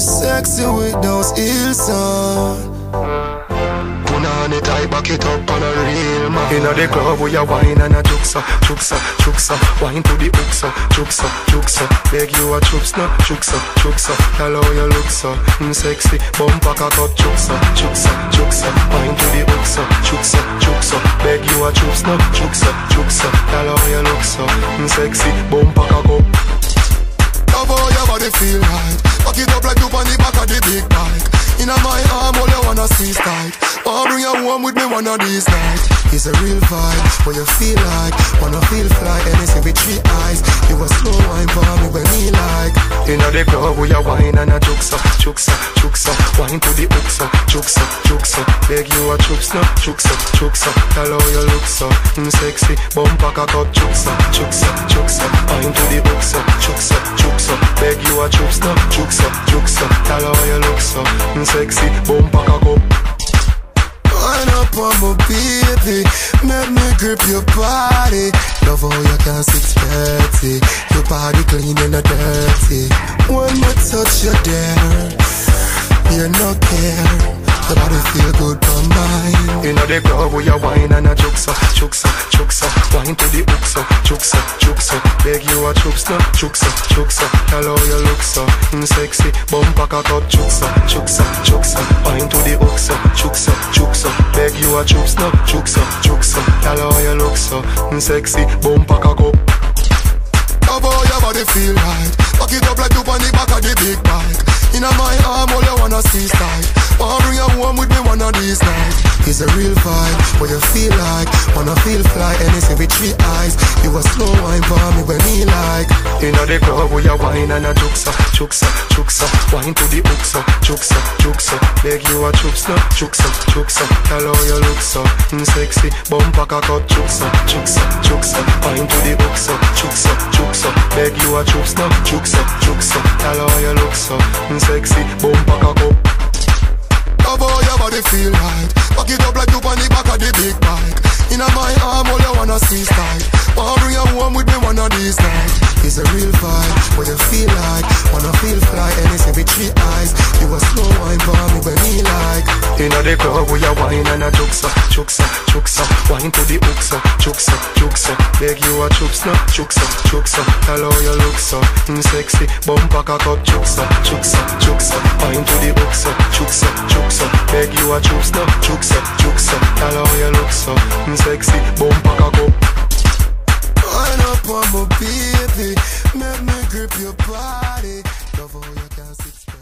sexy with those heels on. Put on it tight, back it up on a real man. Inna the club we a wine and a juksa, juksa, juksa Wine to the hooksa, juksa, juksa Beg you a chups no, juksa, juksa Tell how you look so, mm, sexy Bumper cock out, juksa, juksa, juksa Wine to the hooksa, juksa, juksa Beg you a chups no, juksa, juksa Tell how you look so, mm, sexy Bumper cock up squeeze tight Wanna bring you home with me one of these nights It's a real vibe, what you feel like Wanna feel fly, anything with three eyes You a slow wine for me when me like Inna the club we a wine and a juksa, juksa, juksa Wine to the hooksa, juksa, juksa Beg you a no, juksa, juksa Tell how you look so, mm, sexy Bumper cock up, juksa, juksa, juksa Wine to the hooksa, juksa, juksa Beg you a no, juksa, juksa Tell how you look so, mm, sexy Bumper up baby. Make me grip your body. Love how you can six thirty Your body clean and not dirty. When you touch your there You no care. Your body feel good for mine. You know the club we a wine and a juksa, juksa, juksa Wine to the hooksa, juksa, juksa Beg you a chups no, juksa, juksa Tell how you look so, mm, sexy Bumper cock out, juksa, juksa, juksa A chups no, juksa, juksa Tell how you look so, mm, sexy Bumper cock up. Love your body feel right. Back it up like you on the back of the big bike. Inna my arm, all you wanna squeeze tight with me one of these nights. It's a real vibe, what you feel like. Wanna feel fly, anything with three eyes. You a slow wine for me when me like. Inna the club we a wine and a juksa, juksa, juksa Wine to the hooksa, juksa, juksa Beg you a no, juksa, juksa Tell how you look so, mm, sexy. Bumper cock out, juksa, juksa, juksa Wine to the hooksa, juksa, juksa Beg you a no, juksa, juksa Tell how you look so, mm, sexy. Bumper cock up feel right. Back it up like you on the back of the big bike. Inna my arm, all you wanna squeeze tight. Wanna bring you home with me one of these nights. It's a real vibe, what you feel like. Wanna feel fly, and anything with three eyes. You a slow wine for me when me like. Inna the club we a wine and a juksa, juksa, juksa Wine to the hooksa, juksa, juksa Beg you a chups no, juksa, juksa Tell how you look so, mm, sexy Bumper cock up, juksa, juksa, juksa Wine you a chubster, chubster, chubster Tell her how you look so mm, sexy, bum pack a cup Wind up on my baby, make me grip your body Love how you can sit still